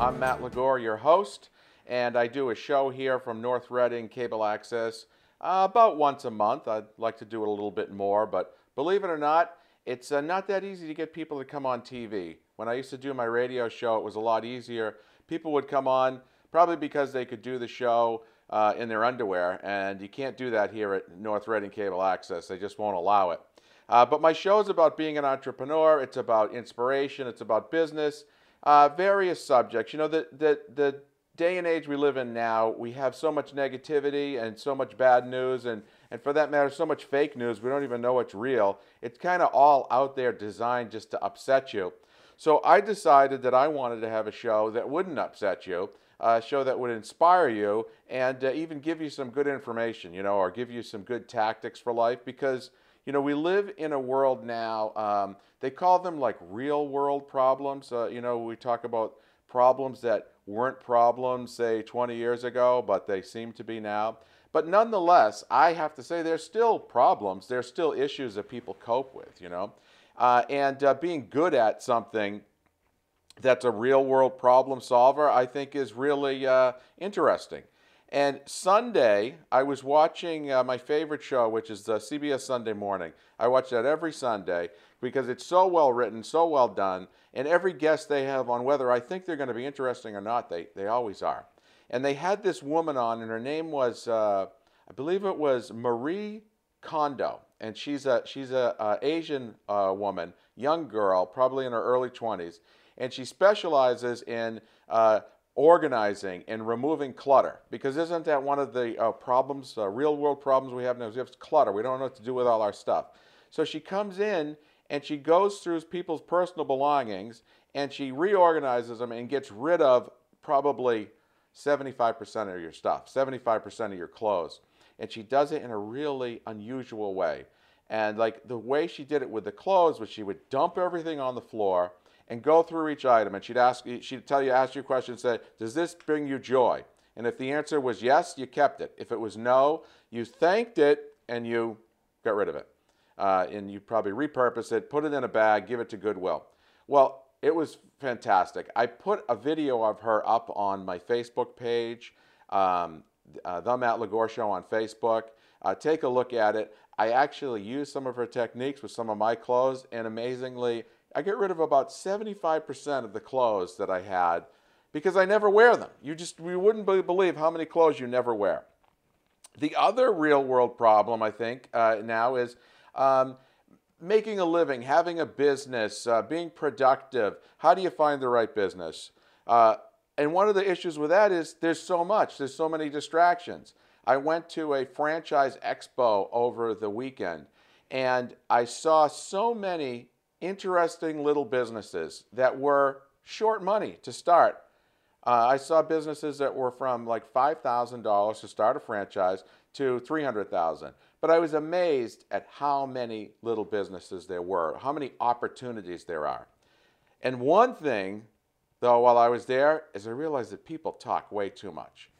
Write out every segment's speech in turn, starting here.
I'm Matt Ligor, your host, and I do a show here from North Reading Cable Access uh, about once a month. I'd like to do it a little bit more, but believe it or not, it's uh, not that easy to get people to come on TV. When I used to do my radio show, it was a lot easier. People would come on probably because they could do the show uh, in their underwear, and you can't do that here at North Reading Cable Access. They just won't allow it. Uh, but my show is about being an entrepreneur. It's about inspiration. It's about business uh, various subjects. You know, the, the, the day and age we live in now, we have so much negativity and so much bad news, and, and for that matter, so much fake news, we don't even know what's real. It's kind of all out there designed just to upset you. So I decided that I wanted to have a show that wouldn't upset you, a show that would inspire you, and uh, even give you some good information, you know, or give you some good tactics for life because you know, we live in a world now, um, they call them like real world problems. Uh, you know, we talk about problems that weren't problems, say, 20 years ago, but they seem to be now. But nonetheless, I have to say there's still problems. There's still issues that people cope with, you know. Uh, and uh, being good at something that's a real world problem solver, I think is really uh, interesting. And Sunday, I was watching uh, my favorite show, which is uh, CBS Sunday Morning. I watch that every Sunday because it's so well written, so well done, and every guest they have on, whether I think they're going to be interesting or not, they, they always are. And they had this woman on, and her name was, uh, I believe it was Marie Kondo, and she's a she's a, a Asian uh, woman, young girl, probably in her early 20s, and she specializes in uh, organizing and removing clutter. Because isn't that one of the uh, problems, uh, real world problems we have now? Is we have clutter. We don't know what to do with all our stuff. So she comes in and she goes through people's personal belongings and she reorganizes them and gets rid of probably 75% of your stuff, 75% of your clothes. And she does it in a really unusual way. And like the way she did it with the clothes was she would dump everything on the floor and go through each item. And she'd ask, she'd tell you, ask you a question, say, does this bring you joy? And if the answer was yes, you kept it. If it was no, you thanked it and you got rid of it. Uh, and you probably repurpose it, put it in a bag, give it to Goodwill. Well, it was fantastic. I put a video of her up on my Facebook page, um, uh, The Matt Ligor Show on Facebook. Uh, take a look at it. I actually used some of her techniques with some of my clothes, and amazingly, I get rid of about 75% of the clothes that I had because I never wear them. You just you wouldn't believe how many clothes you never wear. The other real world problem, I think, uh, now is um, making a living, having a business, uh, being productive. How do you find the right business? Uh, and one of the issues with that is there's so much, there's so many distractions. I went to a franchise expo over the weekend and I saw so many interesting little businesses that were short money to start. Uh, I saw businesses that were from like $5,000 to start a franchise to 300,000. But I was amazed at how many little businesses there were, how many opportunities there are. And one thing, though, while I was there, is I realized that people talk way too much.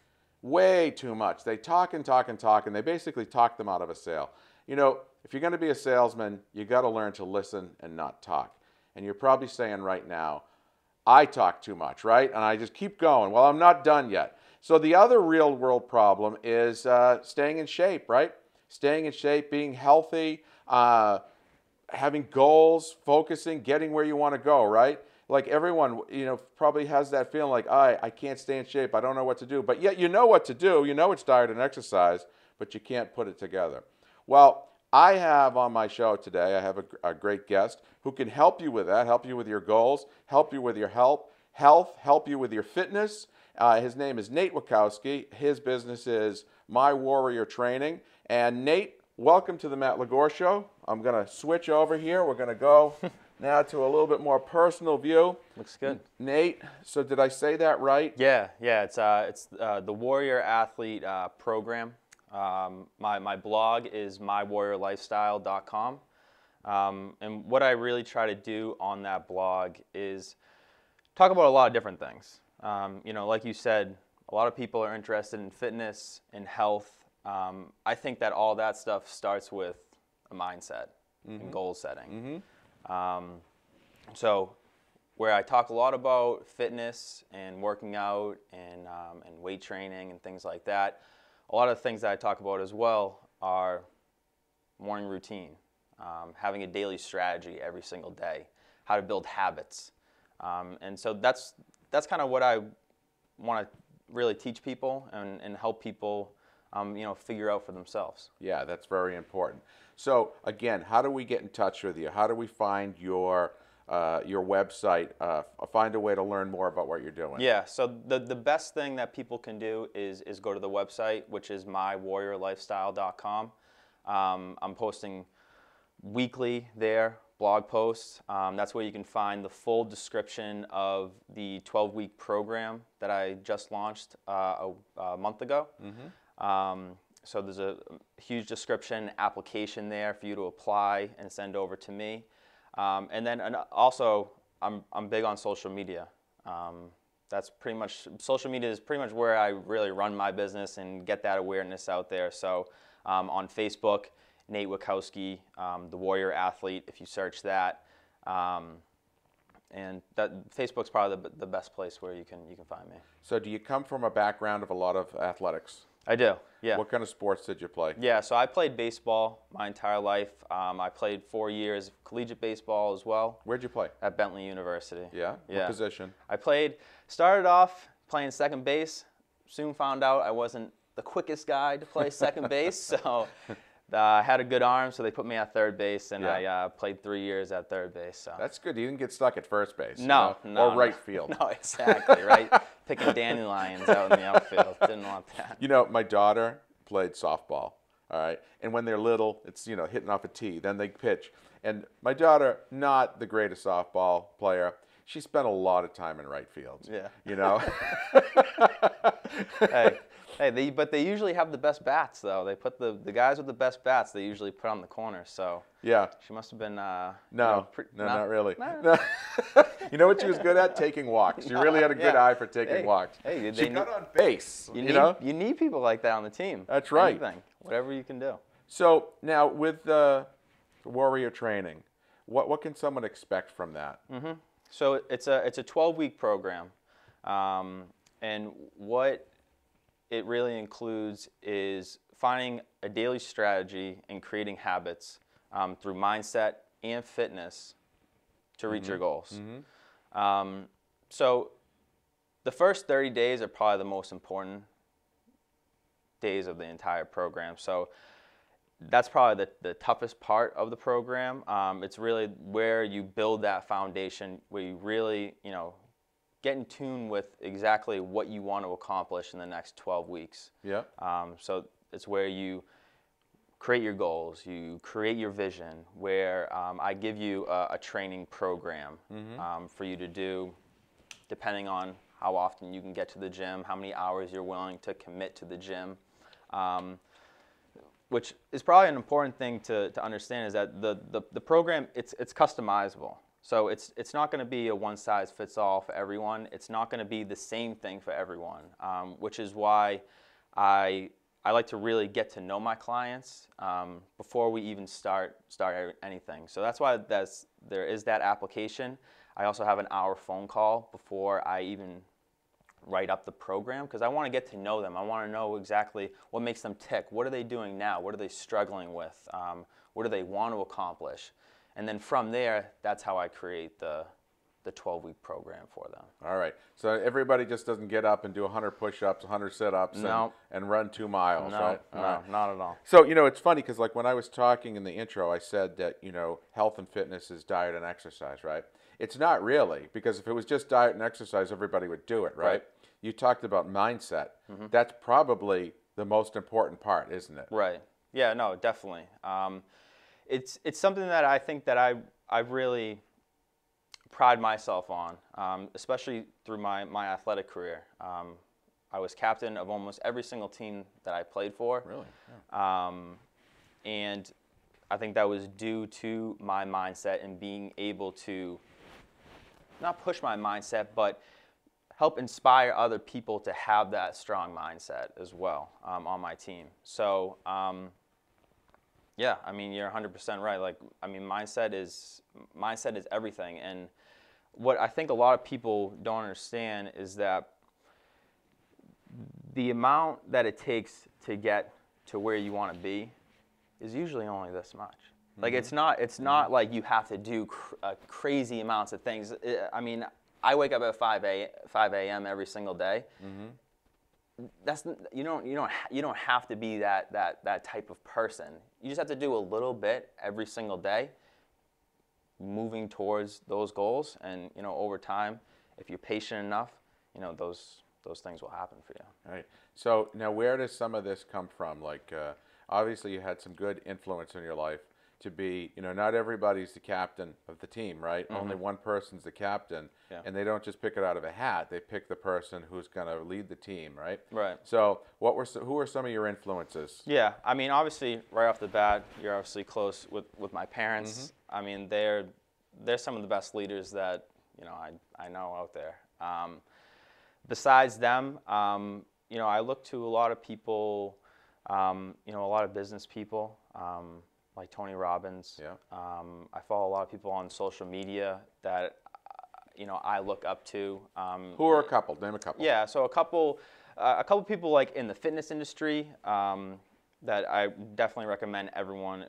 Way too much. They talk and talk and talk, and they basically talk them out of a sale. You know, if you're going to be a salesman, you got to learn to listen and not talk. And you're probably saying right now, I talk too much, right? And I just keep going. Well, I'm not done yet. So the other real world problem is uh, staying in shape, right? Staying in shape, being healthy, uh, having goals, focusing, getting where you want to go, right? Like everyone, you know, probably has that feeling like, I, I can't stay in shape. I don't know what to do. But yet you know what to do. You know it's diet and exercise, but you can't put it together. Well, I have on my show today, I have a, a, great guest who can help you with that, help you with your goals, help you with your health, health help you with your fitness. Uh, his name is Nate Witkowski. His business is My Warrior Training. And Nate, welcome to the Matt Ligor Show. I'm going to switch over here. We're going to go now to a little bit more personal view. Looks good. Nate, so did I say that right? Yeah, yeah. It's, uh, it's uh, the Warrior Athlete uh, Program. Um, my, my blog is mywarriorlifestyle.com. Um, and what I really try to do on that blog is talk about a lot of different things. Um, you know, like you said, a lot of people are interested in fitness and health. Um, I think that all that stuff starts with a mindset mm-hmm. and goal setting. Mm-hmm. Um, so, where I talk a lot about fitness and working out and, um, and weight training and things like that. A lot of the things that I talk about as well are morning routine, um, having a daily strategy every single day, how to build habits. Um, and so that's, that's kind of what I want to really teach people and, and help people um, you know, figure out for themselves. Yeah, that's very important. So again, how do we get in touch with you? How do we find your uh, your website? Uh, find a way to learn more about what you're doing. Yeah. So the the best thing that people can do is is go to the website, which is mywarriorlifestyle.com. Um, I'm posting weekly there blog posts. Um, that's where you can find the full description of the 12 week program that I just launched uh, a, a, month ago. Mm-hmm. Um, so there's a huge description application there for you to apply and send over to me. Um, and then and also, I'm, I'm big on social media. Um, that's pretty much, social media is pretty much where I really run my business and get that awareness out there. So um, on Facebook, Nate Witkowski, um, the Warrior Athlete, if you search that. Um, and that Facebook's probably the, the best place where you can you can find me. So, do you come from a background of a lot of athletics? I do. Yeah. What kind of sports did you play? Yeah, so I played baseball my entire life. Um, I played four years of collegiate baseball as well. Where'd you play? At Bentley University. Yeah. Yeah. What position? I played. Started off playing second base. Soon found out I wasn't the quickest guy to play second base, so I had a good arm, so they put me at third base, and Yeah. I uh, played three years at third base. So That's good. You didn't get stuck at first base. you no, know, no, Or right no. field. No, exactly right. Picking dandelions out in the outfield. Didn't want that. You know, my daughter played softball. All right, and when they're little, it's you know hitting off a tee. Then they pitch, and my daughter, not the greatest softball player. She spent a lot of time in right field. Yeah. You know. hey, hey, they, but they usually have the best bats though. They put the the guys with the best bats. They usually put on the corner. So yeah. she must have been. Uh, you No, know, pre- no, not, really. No. No. you know what she was good at? Taking walks. She really had a good Yeah. eye for taking Hey, walks. hey, she they got need- on base. You, You, need know. you need people like that on the team. That's right. Anything, whatever you can do. So now with the warrior training, what what can someone expect from that? So it's a it's a 12 week program, um, and what it really includes is finding a daily strategy and creating habits um, through mindset and fitness to reach your goals. Um, so the first 30 days are probably the most important days of the entire program. So that's probably the, the toughest part of the program. Um, it's really where you build that foundation, where you really, you know, get in tune with exactly what you want to accomplish in the next 12 weeks. Yeah. Um, so it's where you create your goals, you create your vision, where um, I give you a, a training program um, for you to do, depending on how often you can get to the gym, how many hours you're willing to commit to the gym. Um, which is probably an important thing to, to understand is that the, the, the program it's, it's customizable so it's, it's not going to be a one size fits all for everyone it's not going to be the same thing for everyone um, which is why I, I like to really get to know my clients um, before we even start start anything so that's why that's, there is that application I also have an hour phone call before I even write up the program because I want to get to know them. I want to know exactly what makes them tick. What are they doing now? What are they struggling with? Um, what do they want to accomplish? And then from there, that's how I create the the 12 week program for them. All right. So everybody just doesn't get up and do 100 push-ups, 100 sit-ups, and, No. and run two miles, No, right? no, right. not at all. So you know, it's funny because like when I was talking in the intro, I said that you know health and fitness is diet and exercise, right? It's not really because if it was just diet and exercise, everybody would do it, right? Right. You talked about mindset. That's probably the most important part, isn't it? Right. Yeah. No. Definitely. Um, it's it's something that I think that I I really pride myself on, um, especially through my my athletic career. Um, I was captain of almost every single team that I played for. Really? Um, and I think that was due to my mindset and being able to not push my mindset, but help inspire other people to have that strong mindset as well um, on my team. So, um, yeah, I mean, you're 100% right. Like, I mean, mindset is mindset is everything, and what I think a lot of people don't understand is that the amount that it takes to get to where you want to be is usually only this much. Like it's mm-hmm. not it's mm-hmm. not like you have to do cr- uh, crazy amounts of things. I- I mean, I wake up at 5 a 5 a.m. every single day. Mm-hmm. That's you don't you don't you don't have to be that that that type of person. You just have to do a little bit every single day, moving towards those goals, and you know over time, if you're patient enough, you know those those things will happen for you. Right. So now, where does some of this come from? Like, uh, obviously, you had some good influence in your life to be. You know, not everybody's the captain of the team, right? Only one person's the captain, Mm-hmm. Yeah. and they don't just pick it out of a hat. They pick the person who's going to lead the team, right? Right. So, what were who are some of your influences? Yeah, I mean, obviously, right off the bat, you're obviously close with, with my parents. I mean, they're they're some of the best leaders that you know I, I know out there. Um, besides them, um, you know, I look to a lot of people, um, you know, a lot of business people um, like Tony Robbins. Yeah. Um, I follow a lot of people on social media that you know I look up to. Um, Who are a couple? Name a couple. yeah, so a couple, uh, a couple people like in the fitness industry um, that I definitely recommend everyone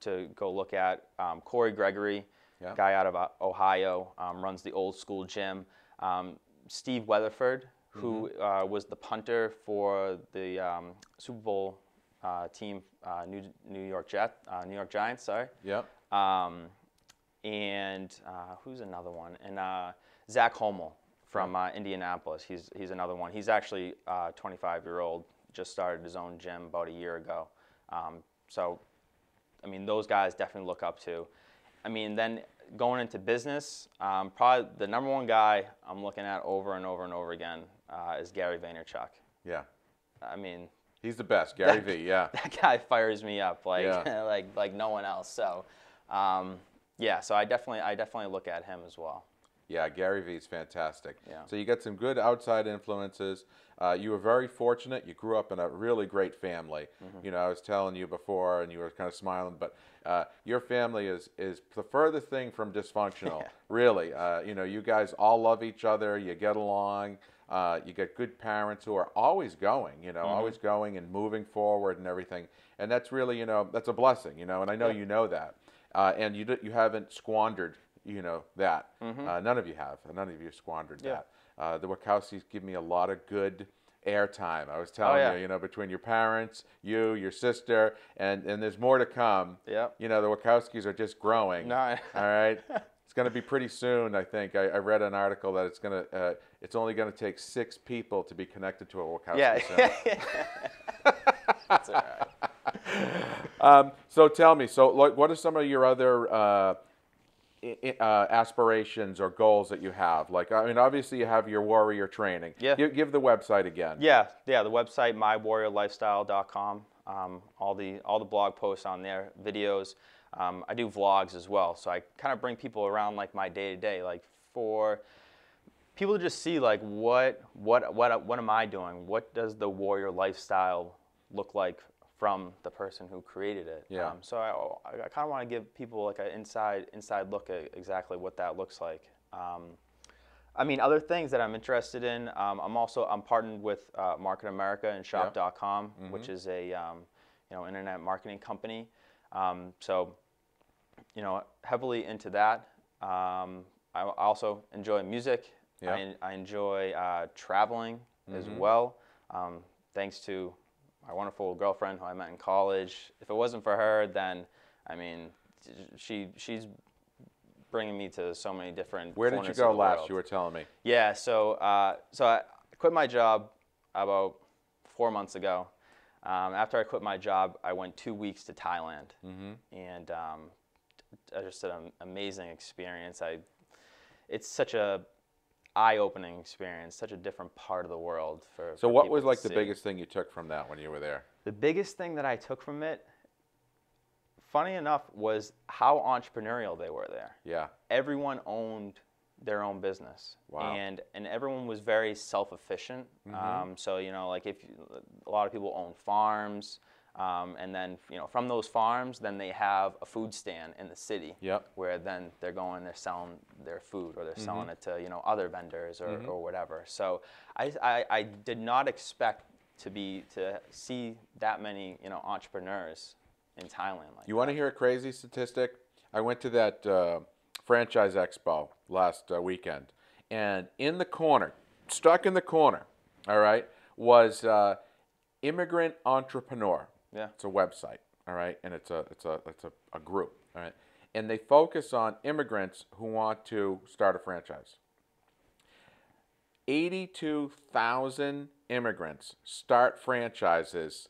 to go look at. Um, Corey Gregory, Yeah. guy out of uh, Ohio, um, runs the old school gym. Um, Steve Weatherford, who uh, was the punter for the um, Super Bowl uh, team, uh, New New York Jet, uh, New York Giants. Sorry. Yep. Um, and uh, who's another one? And uh, Zach Homel from uh, Indianapolis. He's he's another one. He's actually uh, 25 year old. Just started his own gym about a year ago. Um, so, I mean, those guys definitely look up to. I mean, then going into business, um, probably the number one guy I'm looking at over and over and over again uh, is Gary Vaynerchuk. Yeah. I mean, He's the best. Gary V. Yeah. that guy fires me up like Yeah. like like no one else. So um, yeah, so I definitely I definitely look at him as well. Yeah, Gary Vee is fantastic. Yeah. So you got some good outside influences. Uh, you were very fortunate. You grew up in a really great family. Mm-hmm. You know, I was telling you before, and you were kind of smiling, but uh, your family is is the furthest thing from dysfunctional. Really, uh, you know, you guys all love each other. You get along. Uh, you get good parents who are always going. You Mm-hmm. know, always going and moving forward and everything. And that's really, you know, that's a blessing. You know, and I know Yeah. you know that. Uh, and you d- you haven't squandered you know that. Uh, none of you have. None of you have squandered Mm-hmm. Yeah. that. Uh, the Witkowskis give me a lot of good airtime. I was telling Oh, yeah. you, you know, between your parents, you, your sister, and and there's more to come. Yep. You know, the Witkowskis are just growing. No, All right. It's going to be pretty soon, I think. I, I read an article that it's going to, uh, it's only going to take six people to be connected to a Witkowski Yeah. center. That's all right. Um, so tell me, so like, what are some of your other uh, uh, aspirations or goals that you have? Like, I mean, obviously you have your warrior training. Yeah. Give, give the website again. Yeah, yeah. The website mywarriorlifestyle.com. Um, all the all the blog posts on there, videos. Um, I do vlogs as well, so I kind of bring people around like my day to day, like for people just see like what what what what am I doing? What does the warrior lifestyle look like from the person who created it? Yeah. Um, so I, I kind of want to give people like an inside inside look at exactly what that looks like. Um, I mean, other things that I'm interested in. Um, I'm also I'm partnered with uh, Market America and Shop.com, which is a um, you know internet marketing company. Um, so, you know, heavily into that. Um, I also enjoy music. I, I enjoy uh, traveling as well. Um, thanks to my wonderful girlfriend who I met in college. If it wasn't for her, then I mean, she she's bringing me to so many different. Where did you go last? world. You were telling me. Yeah, so uh, so I quit my job about four months ago. Um, after I quit my job, I went two weeks to Thailand, Mm-hmm. and um, just an amazing experience. I, it's such a eye-opening experience, such a different part of the world for. So, for what was like the see. biggest thing you took from that when you were there? The biggest thing that I took from it, funny enough, was how entrepreneurial they were there Yeah. everyone owned their own business Wow. and and everyone was very self-efficient um, so you know like if you, a lot of people own farms Um, and then you know from those farms, then they have a food stand in the city. Yep. Where then they're going, they're selling their food, or they're selling it to you know other vendors or, or whatever. So I, I I did not expect to be to see that many you know entrepreneurs in Thailand. Like You want to hear a crazy statistic? I went to that uh, franchise expo last uh, weekend, and in the corner, stuck in the corner, all right, was uh, immigrant entrepreneur. Yeah. It's a website, all right, and it's a it's a it's a, a group, all right, and they focus on immigrants who want to start a franchise. 82,000 immigrants start franchises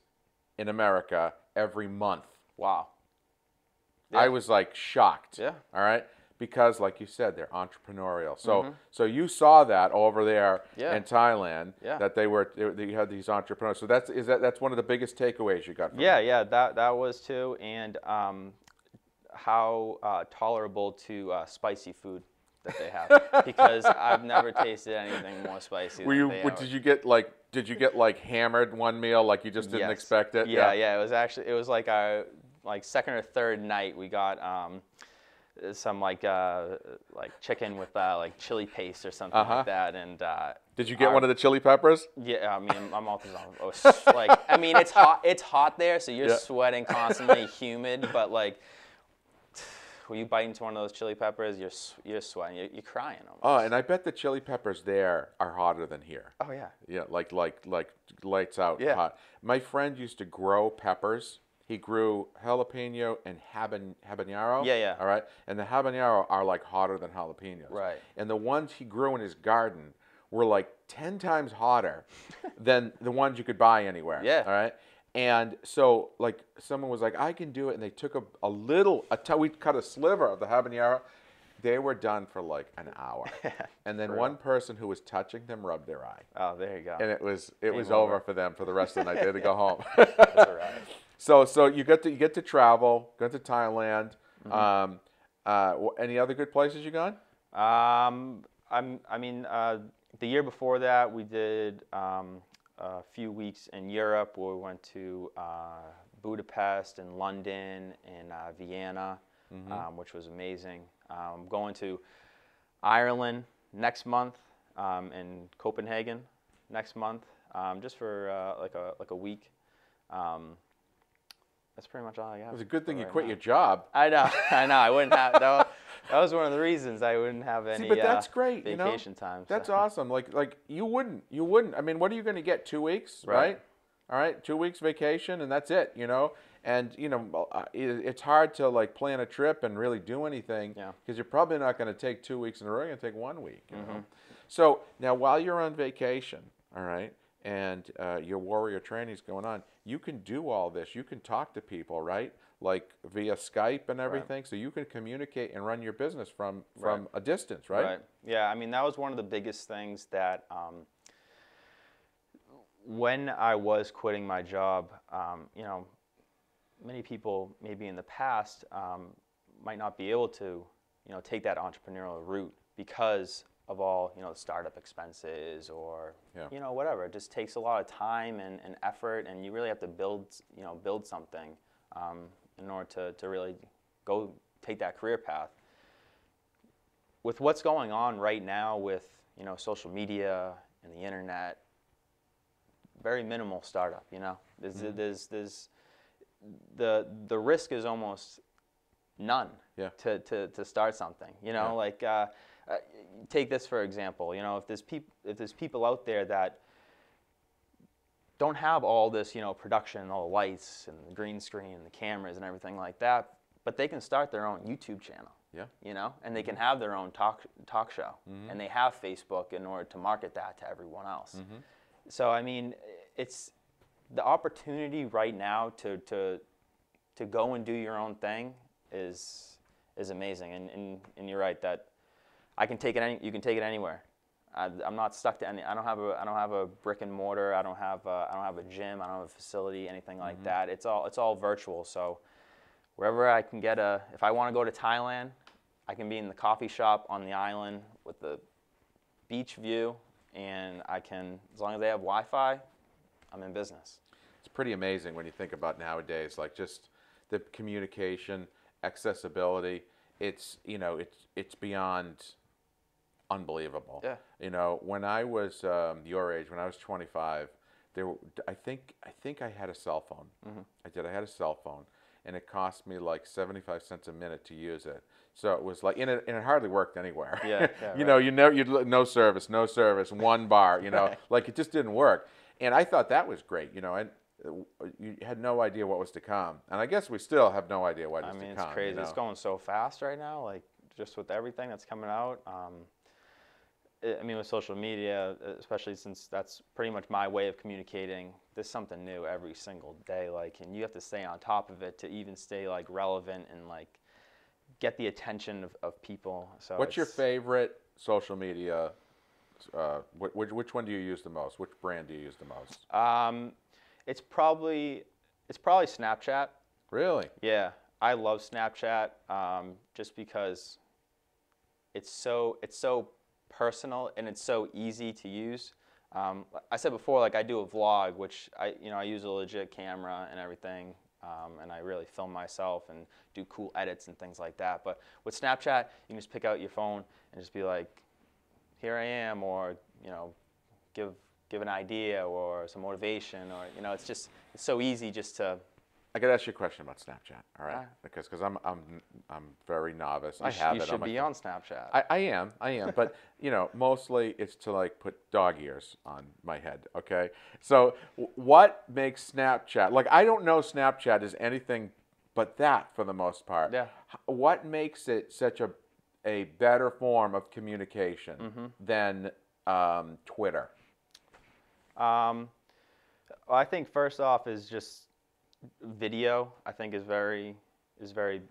in America every month. wow. I was like shocked. Yeah. All right. Because, like you said, they're entrepreneurial. So, so you saw that over there Mm-hmm. Yeah. in Thailand Yeah. that they were that you had these entrepreneurs. So that's is that that's one of the biggest takeaways you got. From Yeah, yeah, that that was too, and um, how uh, tolerable to uh, spicy food that they have because I've never tasted anything more spicy. Were than you? they. Did you get like? Did you get like hammered one meal like you just didn't Yes. expect it? Yeah, yeah, It was actually it was like our like second or third night we got um, some like uh, like chicken with uh, like chili paste or something Uh-huh. like that, and uh, Did you get our- one of the chili peppers? Yeah, I mean, my mouth is on. I like, I mean, it's hot. It's hot there, so you're Yeah. sweating constantly, humid. But like, when you bite into one of those chili peppers, you're you're sweating. You're, you're crying. Almost. Oh, and I bet the chili peppers there are hotter than here. oh yeah. Yeah, like like like lights out Yeah. hot. My friend used to grow peppers. He grew jalapeno and haban, habanero. Yeah, yeah. All right, and the habanero are like hotter than jalapenos. Right. And the ones he grew in his garden were like ten times hotter than the ones you could buy anywhere. Yeah. All right. And so, like, someone was like, "I can do it," and they took a, a little, a t- we cut a sliver of the habanero. They were done for like an hour, and then one person who was touching them rubbed their eye Oh, there you go. and it was it was over. over for them for the rest of the night. They had to go home. That's all right. So so you get to you get to travel, go to Thailand. Mm-hmm. Um, uh, any other good places you gone? Um, I'm, I mean, uh, the year before that, we did um, a few weeks in Europe where we went to uh, Budapest and London and uh, Vienna, um, which was amazing. Um, going to Ireland next month um, and Copenhagen next month, um, just for uh, like a like a week. That's pretty much all I got. It was a good thing you right quit now. your job. I know, I know. I wouldn't have. That was, that was one of the reasons I wouldn't have any. See, but that's uh, great. You know, Vacation time. so- that's awesome. Like like you wouldn't you wouldn't. I mean, what are you going to get? Two weeks, right. Right. All right, two weeks vacation, and that's it. You know, and you know it's hard to like plan a trip and really do anything Yeah. because you're probably not going to take two weeks in a row. You're going to take one week. You Mm-hmm. know? So now, while you're on vacation, all right, and uh, your warrior training is going on, you can do all this. You can talk to people, right? Like via Skype and everything, so you can communicate and run your business from from Right. a distance, right? Right. Yeah. I mean, that was one of the biggest things that um, when I was quitting my job, um, you know, many people maybe in the past um, might not be able to, you know, take that entrepreneurial route because of all, you know, startup expenses or, Yeah. you know, whatever. It just takes a lot of time and, and effort, and you really have to build, you know, build something um, in order to, to really go take that career path with what's going on right now with you know social media and the internet, very minimal startup. You know, there's there's there's the the risk is almost none Yeah. to, to, to start something. You know, Yeah. like uh, uh, take this for example. You know, if there's peop- if there's people out there that don't have all this, you know, production, all the lights and the green screen, and the cameras and everything like that, but they can start their own YouTube channel Yeah. you know, and they can have their own talk talk show, and they have Facebook in order to market that to everyone else. So I mean, it's the opportunity right now to to to go and do your own thing is is amazing, and and, and you're right that I can take it any, you can take it anywhere. I, I'm not stuck to any. I don't have a. I don't have a brick and mortar. I don't have. A, I don't have a gym. I don't have a facility. Anything like mm-hmm. that. It's all. It's all virtual. So wherever I can get a, if I want to go to Thailand, I can be in the coffee shop on the island with the beach view, and I can, as long as they have Wi-Fi, I'm in business. It's pretty amazing when you think about nowadays, like just the communication, accessibility. It's you know it's it's beyond unbelievable. Yeah. You know, when I was um, your age, when I was 25, there I think I think I had a cell phone. Mm-hmm. I did. I had a cell phone, and it cost me like 75 cents a minute to use it. So it was like, and it, and it hardly worked anywhere. Yeah, yeah, you right. know, you know, you no service, no service, one bar. You know, Right. like it just didn't work. And I thought that was great. You know, and uh, you had no idea what was to come. And I guess we still have no idea what is I mean, to it's come. you crazy. It's going so fast right now, like just with everything that's coming out. Um, I mean, with social media, especially since that's pretty much my way of communicating. There's something new every single day, like, and you have to stay on top of it to even stay like relevant and like get the attention of, of people. So What's your favorite social media? Uh, which, which which one do you use the most? Which brand do you use the most? Um, it's probably it's probably Snapchat. Really? Yeah, I love Snapchat um, just because it's so it's so personal and it's so easy to use. Um, I said before, like I do a vlog, which I you know I use a legit camera and everything, um, and I really film myself and do cool edits and things like that. But with Snapchat, you can just pick out your phone and just be like, "Here I am," or you know, give give an idea or some motivation, or you know, it's just it's so easy just to I got to ask you a question about Snapchat. All right, Ah. because because I'm I'm I'm very novice. you, I have you it. should on my be phone. on Snapchat. I, I am, I am, but you know, mostly it's to like put dog ears on my head. Okay, so what makes Snapchat like? I don't know Snapchat is anything but that for the most part. Yeah. What makes it such a a better form of communication Mm-hmm. than um, Twitter? Um, I think first off is just video. I think is very is very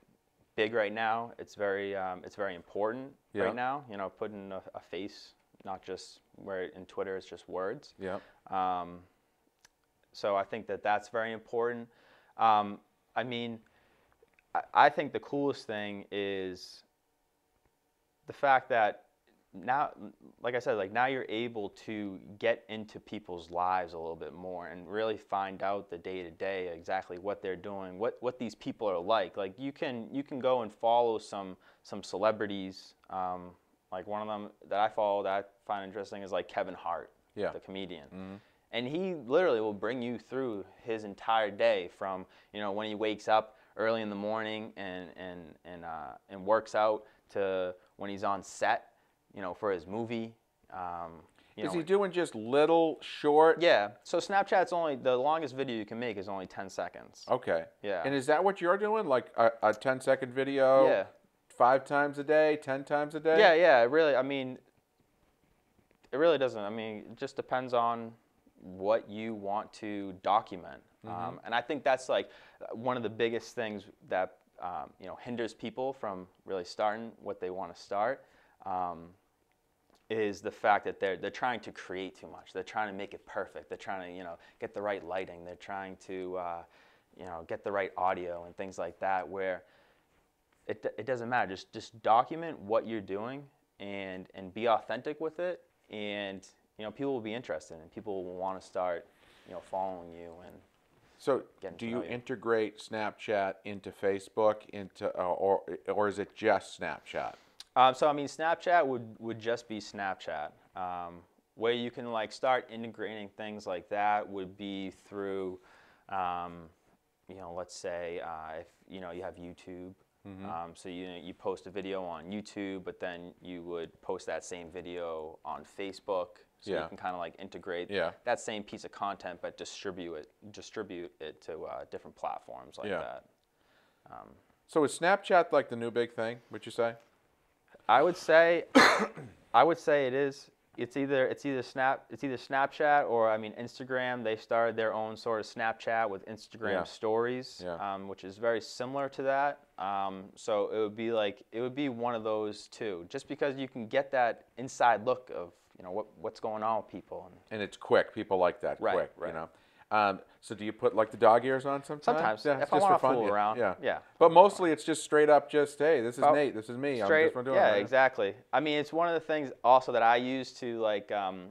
big right now. It's very um, it's very important Yeah. right now. You know, putting a, a face, not just where in Twitter it's just words. Yeah. Um, so I think that that's very important. Um, I mean, I, I think the coolest thing is the fact that now, like I said, like now you're able to get into people's lives a little bit more and really find out the day to day exactly what they're doing, what what these people are like. Like you can you can go and follow some some celebrities. Um, like one of them that I follow that I find interesting is like Kevin Hart, Yeah. the comedian and he literally will bring you through his entire day from you know when he wakes up early in the morning and and and uh, and works out to when he's on set you know for his movie um, you Is know, he doing just little short? yeah so snapchat's only the longest video you can make is only 10 seconds Okay. Yeah. And is that what you're doing? Like a, a 10 second video? Yeah. Five times a day, 10 times a day? yeah yeah really i mean it really doesn't i mean it just depends on what you want to document um, and i think that's like one of the biggest things that um, you know hinders people from really starting what they want to start um, is the fact that they're they're trying to create too much. They're trying to make it perfect. They're trying to you know get the right lighting. They're trying to uh, you know get the right audio and things like that. Where it, it doesn't matter. Just just document what you're doing and and be authentic with it. And you know people will be interested and people will want to start you know following you and So, do you you. integrate Snapchat into Facebook, into uh, or or is it just Snapchat? Um, so I mean, Snapchat would would just be Snapchat. Um, where you can like start integrating things like that would be through, um, you know, let's say uh, if you know you have YouTube. Mm-hmm. Um, so you you post a video on YouTube, but then you would post that same video on Facebook. So Yeah. you can kind of like integrate Yeah. that same piece of content, but distribute it distribute it to uh, different platforms like Yeah. that. So is Snapchat like the new big thing? Would you say? I would say, I would say it is. It's either it's either Snap it's either Snapchat or I mean Instagram. They started their own sort of Snapchat with Instagram Yeah. Stories, Yeah. um, which is very similar to that. Um, so it would be like it would be one of those two, just because you can get that inside look of you know what what's going on with people. And And it's quick. People like that Right, quick. You know. Um, so do you put like the dog ears on sometimes? Sometimes, Yeah, if I just wanna for fun. fool yeah. around, Yeah. yeah. But mostly it's just straight up. Just hey, this is Oh, Nate. This is me. straight, I'm just doing yeah, it. exactly. I mean, it's one of the things also that I use to like um,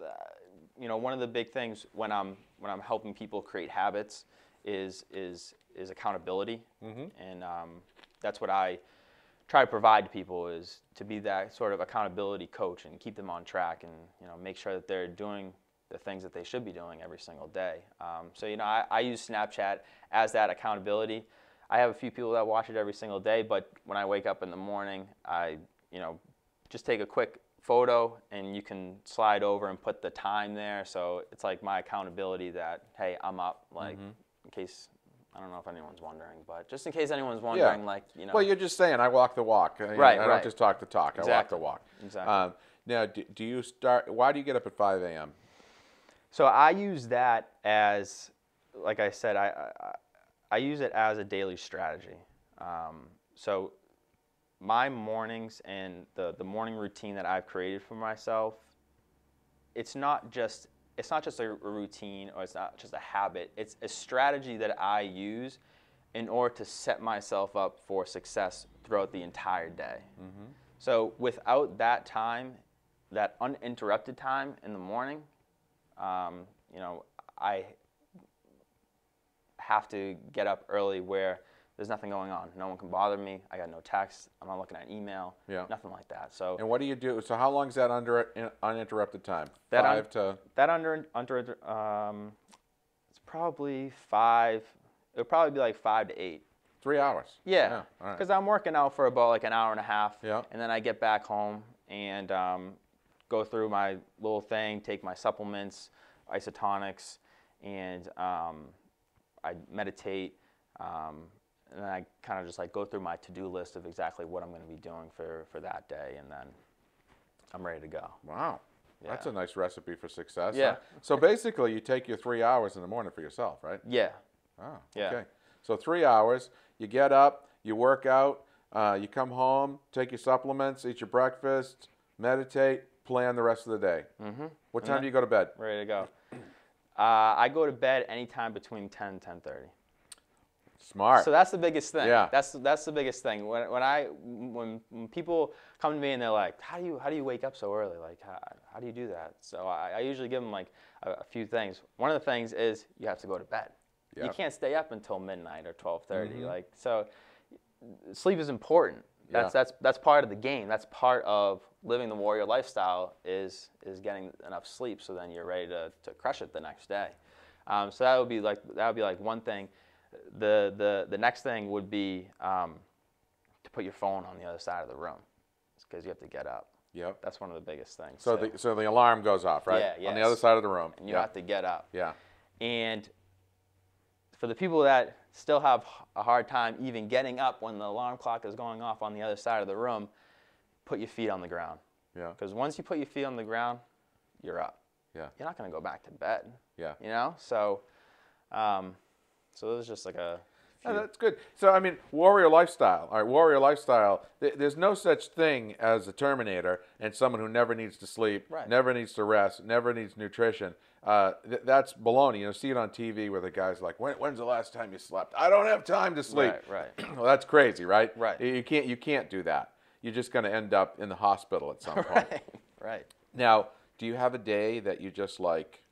uh, you know, one of the big things when I'm when I'm helping people create habits is is is accountability, and um, that's what I try to provide to people is to be that sort of accountability coach and keep them on track and you know make sure that they're doing the things that they should be doing every single day. Um, so you know I, I use Snapchat as that accountability. I have a few people that watch it every single day, but when I wake up in the morning, I you know just take a quick photo and you can slide over and put the time there. So it's like my accountability that hey I'm up like in case. I don't know if anyone's wondering, but just in case anyone's wondering, like you know, Well, you're just saying I walk the walk. I- Right, I don't just talk the talk. I walk the walk. Exactly. Um, now, do, do you start? Why do you get up at 5 a.m.? So I use that as, like I said, I, I, I use it as a daily strategy. Um, so my mornings and the, the morning routine that I've created for myself, it's not just it's not just a, a routine or it's not just a habit. It's a strategy that I use in order to set myself up for success throughout the entire day. So without that time, that uninterrupted time in the morning, um, you know, I have to get up early where there's nothing going on. No one can bother me. I got no text. I'm not looking at email. Yeah. Nothing like that. So And what do you do? So how long is that under in, uninterrupted time? That un- Five to that under under um, it's probably five. It would probably be like five to eight. three hours. Yeah, all right. because I'm working out for about like an hour and a half. Yeah. And then I get back home and um, go through my little thing, take my supplements, Isotonix, and um, I meditate. Um, and then I kind of just like go through my to-do list of exactly what I'm going to be doing for, for that day, and then I'm ready to go. Wow. That's a nice recipe for success. huh? Yeah. So basically, you take your three hours in the morning for yourself, right? Yeah. Oh, Yeah. okay. So three hours. You get up, you work out, uh, you come home, take your supplements, eat your breakfast, meditate, plan the rest of the day. Mm-hmm. What time do you go to bed? Ready to go. Uh, I go to bed anytime between 10 and 10:30. Smart. So that's the biggest thing. Yeah. That's that's the biggest thing. When, when I when, when people come to me and they're like, how do you how do you wake up so early? Like how, how do you do that? So I, I usually give them like a, a few things. One of the things is you have to go to bed. You can't stay up until midnight or 12:30. Like so, sleep is important. That's Yeah. that's that's part of the game. That's part of living the warrior lifestyle is is getting enough sleep so then you're ready to, to crush it the next day. Um, so that would be like that would be like one thing. The the the next thing would be um, to put your phone on the other side of the room because you have to get up. yep. That's one of the biggest things. So the so the alarm goes off, right? Yeah, On the other side of the room. and you yeah. have to get up. yeah. And for the people that still have a hard time even getting up when the alarm clock is going off on the other side of the room, put your feet on the ground. Yeah. Because once you put your feet on the ground, you're up. Yeah. You're not going to go back to bed. Yeah. You know? So, um, so it was just like a. That's good. So I mean, warrior lifestyle. All right, warrior lifestyle. th- There's no such thing as a Terminator and someone who never needs to sleep, Right. never needs to rest, never needs nutrition. Uh, th- that's baloney. You know, see it on TV where the guy's like, when, "When's the last time you slept?" I don't have time to sleep. Right, right. well, that's crazy, right? Right. You can't. You can't do that. You're just going to end up in the hospital at some point. right. Right. Now, do you have a day that you just like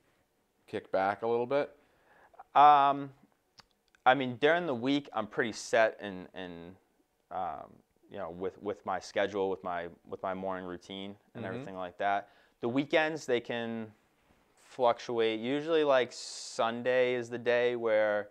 kick back a little bit? Um, I mean, during the week, I'm pretty set in, in um, you know, with, with my schedule, with my with my morning routine and everything like that. The weekends they can fluctuate. Usually, like Sunday is the day where,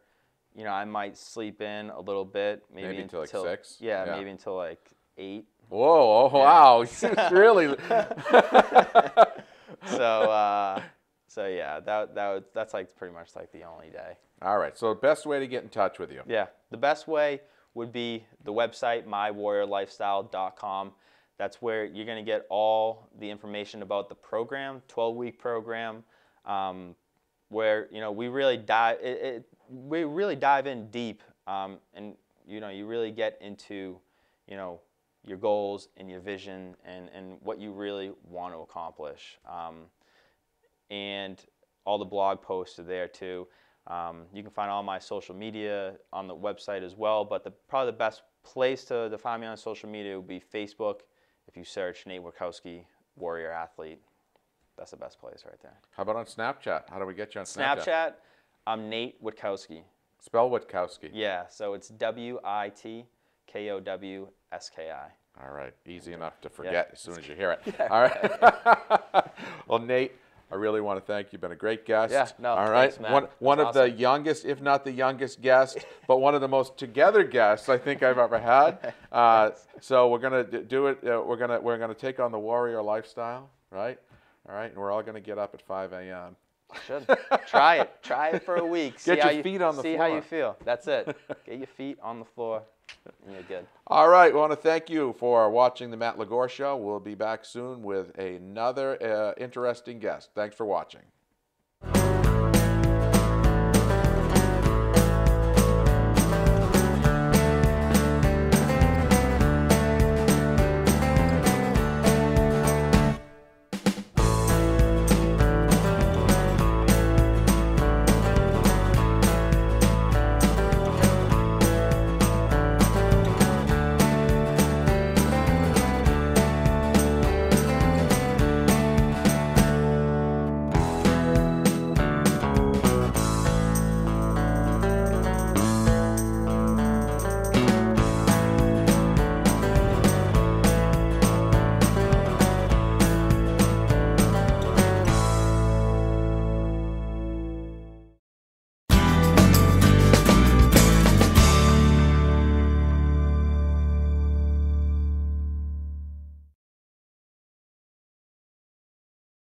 you know, I might sleep in a little bit, maybe, Maybe till, like, until six? Yeah, Yeah. maybe until like eight. Whoa! Oh, wow! Really. So, uh, so yeah, that that would, that's like pretty much like the only day. All right. So, the best way to get in touch with you. Yeah, the best way would be the website mywarriorlifestyle.com. That's where you're going to get all the information about the program, 12-week program, um, where you know we really dive it, it, we really dive in deep, um, and you know you really get into you know your goals and your vision and and what you really want to accomplish. Um, and all the blog posts are there too. Um, you can find all my social media on the website as well, but the, probably the best place to, to find me on social media would be Facebook if you search Nate Witkowski, Warrior Athlete. that's the best place right there. How about on Snapchat? How do we get you on Snapchat? Snapchat, I'm Nate Witkowski. Spell Witkowski. Yeah, so it's W I T K O W S K I. All right, easy enough to forget as soon as you hear it. All right. well, Nate, I really want to thank you. You've been a great guest. Yeah, no, All right. thanks, One, one of the youngest, if not the youngest guest, but one of the most together guests I think I've ever had. Uh, so we're gonna do it. Uh, we're gonna we're gonna take on the warrior lifestyle, right? All right, and we're all gonna get up at 5 a.m. Should try it. Try it for a week. Get see your how you, feet on the See how you feel. That's it. Get your feet on the floor, good. All right, we want to thank you for watching the Matt Ligor Show. We'll be back soon with another uh, interesting guest. Thanks for watching.